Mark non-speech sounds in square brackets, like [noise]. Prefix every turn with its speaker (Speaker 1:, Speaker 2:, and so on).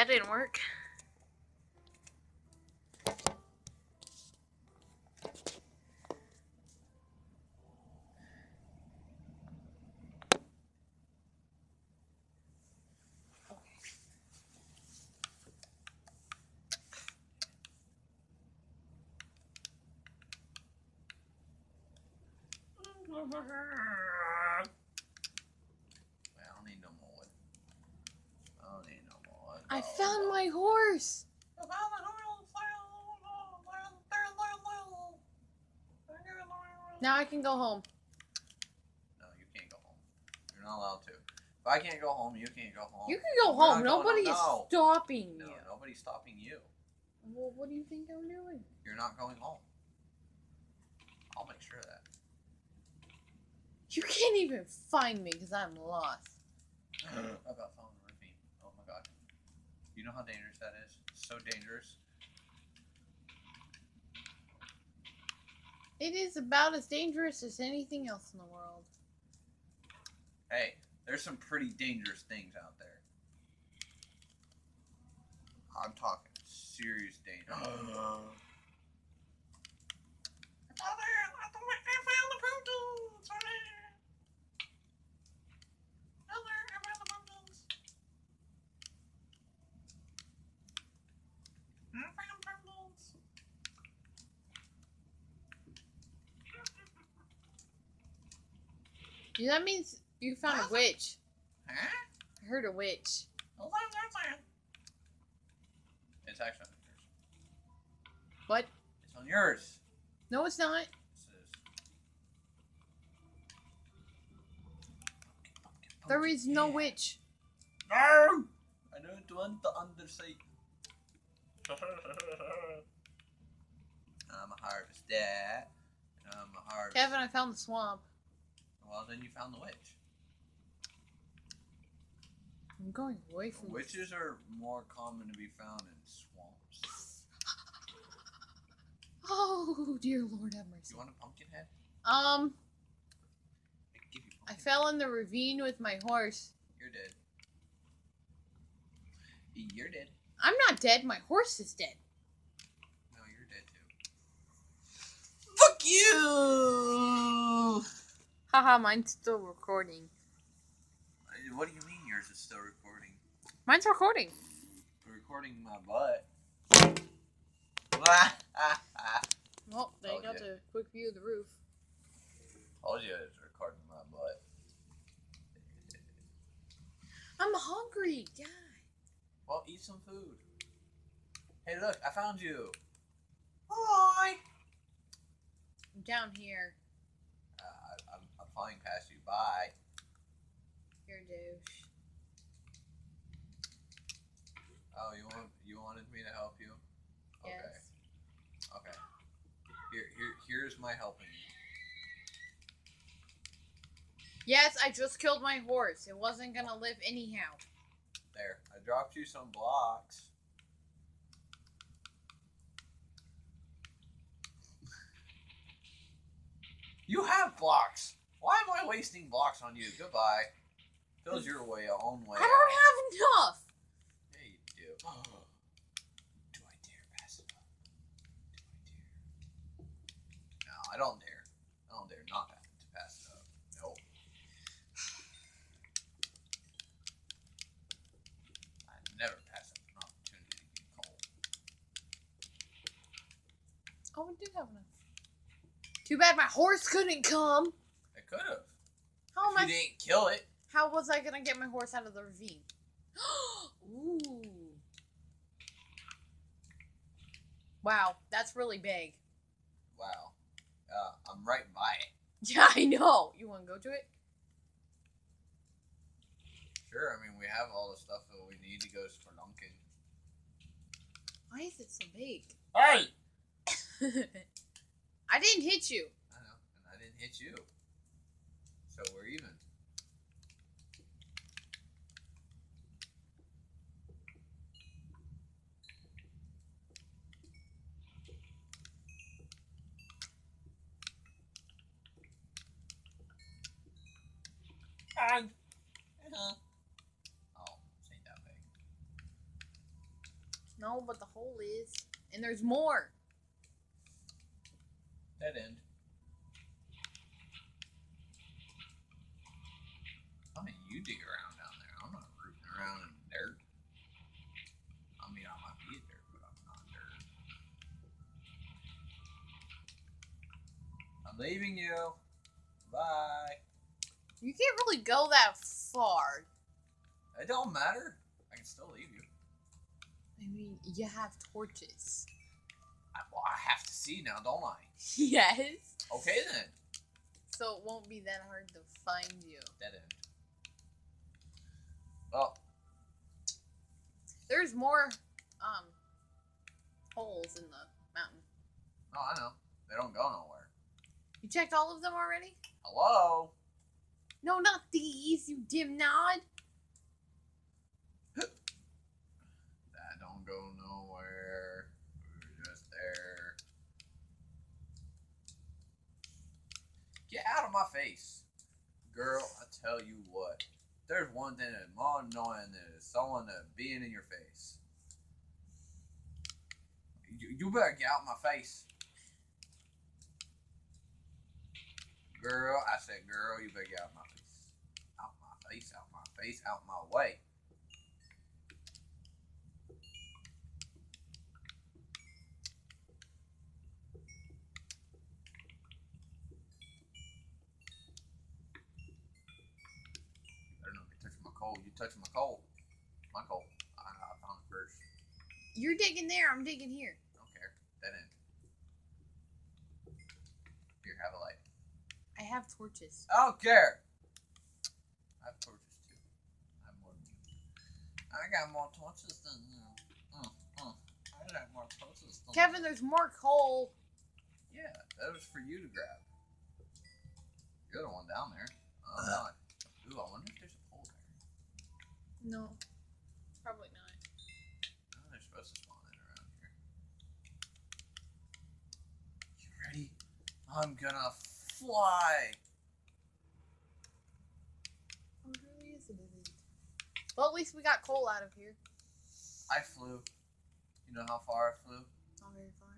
Speaker 1: That didn't work
Speaker 2: don't need no more wood. I don't need no more wood.
Speaker 1: I found my horse. Now I can go home.
Speaker 2: No, you can't go home. You're not allowed to. If I can't go home, you can't go home.
Speaker 1: You can go
Speaker 2: We're
Speaker 1: home. Nobody is
Speaker 2: No.
Speaker 1: stopping
Speaker 2: No,
Speaker 1: you.
Speaker 2: nobody's stopping you.
Speaker 1: Well, what do you think I'm doing?
Speaker 2: You're not going home. I'll make sure of that.
Speaker 1: You can't even find me because I'm lost.
Speaker 2: I about fell in the ravine. Oh my god. You know how dangerous that is? So dangerous.
Speaker 1: It is about as dangerous as anything else in the world.
Speaker 2: Hey, there's some pretty dangerous things out there. I'm talking serious danger. [gasps] [gasps]
Speaker 1: that means you found a witch.
Speaker 2: Huh?
Speaker 1: I heard a witch.
Speaker 2: It's actually on yours.
Speaker 1: What?
Speaker 2: It's on yours.
Speaker 1: No, it's not.
Speaker 2: This is.
Speaker 1: There is no
Speaker 2: Yeah.
Speaker 1: witch.
Speaker 2: No! I don't want the underside. I'm a harvest dad. I'm a harvest.
Speaker 1: Kevin, I found the swamp.
Speaker 2: Well, then you found the witch.
Speaker 1: I'm going away from
Speaker 2: Witches are more common to be found in swamps.
Speaker 1: Oh, dear Lord have mercy.
Speaker 2: You want a pumpkin head?
Speaker 1: Um,
Speaker 2: I can give you
Speaker 1: I
Speaker 2: pumpkin
Speaker 1: fell in the ravine with my horse.
Speaker 2: You're dead. You're dead.
Speaker 1: I'm not dead. My horse is dead.
Speaker 2: No, you're dead too. Fuck you!
Speaker 1: Haha, mine's still recording.
Speaker 2: Uh, What do you mean yours is still recording?
Speaker 1: Mine's recording.
Speaker 2: Recording my butt. [laughs]
Speaker 1: Well, they
Speaker 2: Oh,
Speaker 1: got
Speaker 2: yeah.
Speaker 1: a quick view of the roof.
Speaker 2: Told you it's recording my butt.
Speaker 1: I'm hungry. God.
Speaker 2: Well, eat some food. Hey, look, I found you. Hi.
Speaker 1: I'm down here.
Speaker 2: I'm, I'm flying past You're
Speaker 1: a douche.
Speaker 2: Oh, you want you wanted me to help you? Okay.
Speaker 1: Yes.
Speaker 2: Okay. Here, here, here's my helping you.
Speaker 1: Yes, I just killed my horse. It wasn't gonna live anyhow.
Speaker 2: There, I dropped you some blocks. [laughs] You have blocks. Why am I wasting blocks on you? Goodbye. Goes your way, your own way.
Speaker 1: I don't have enough.
Speaker 2: Yeah, you do. [gasps] do I dare pass it up? Do I dare? No, I don't dare. I don't dare not to pass it up. No. I never pass up an opportunity to get cold.
Speaker 1: Oh, we did have enough. Too bad my horse couldn't come.
Speaker 2: I could have.
Speaker 1: How am
Speaker 2: If
Speaker 1: I?
Speaker 2: you didn't kill it.
Speaker 1: How was I gonna get my horse out of the ravine? [gasps] Ooh. Wow, that's really big.
Speaker 2: Wow. Uh, I'm right by it. [laughs]
Speaker 1: Yeah, I know. You want to go to it?
Speaker 2: Sure, I mean, we have all the stuff that we need to go for Duncan.
Speaker 1: Why is it so big?
Speaker 2: Hey! [laughs]
Speaker 1: I didn't hit you.
Speaker 2: I know, and I didn't hit you. So we're even. Oh, this ain't that big.
Speaker 1: No, but the hole is. And there's more.
Speaker 2: Dead end. I mean, you dig around down there. I'm not rooting around in dirt. I mean, I might be in dirt, but I'm not dirt. I'm leaving you. Bye.
Speaker 1: You can't really go that far.
Speaker 2: It don't matter. I can still leave you.
Speaker 1: I mean, you have torches.
Speaker 2: I, well, I have to see now, don't I? [laughs]
Speaker 1: yes.
Speaker 2: Okay then.
Speaker 1: So it won't be that hard to find you.
Speaker 2: Dead end. Well,
Speaker 1: There's more um holes in the mountain.
Speaker 2: no, I know. They don't go nowhere.
Speaker 1: You checked all of them already?
Speaker 2: Hello?
Speaker 1: No, not these, you dim nod. [gasps]
Speaker 2: That don't go nowhere. We're just there. Get out of my face. Girl, I tell you what. There's one thing that's more annoying than someone that being in your face. You, you better get out my face. Girl, I said, girl, you better get out my face. Out my face, out my face, out my way. Better not be touching my coal. You touching my coal. My coal. I, I found it first.
Speaker 1: You're digging there, I'm digging here.
Speaker 2: Don't care. Dead end. Here, have a light.
Speaker 1: I have torches.
Speaker 2: I don't care. I have torches too. I have more than you. I got more torches than you. Mm, mm. I got more torches than
Speaker 1: Kevin, there's more coal.
Speaker 2: Yeah, that was for you to grab. You're the one down there. Oh, no. Ooh, I wonder if there's there.
Speaker 1: No. Probably not.
Speaker 2: No, they're supposed to spawn in around here. You ready? I'm gonna fly.
Speaker 1: Oh, it really is, it isn't. Well, at least we got coal out of here.
Speaker 2: I flew. You know how far I flew?
Speaker 1: Not very far.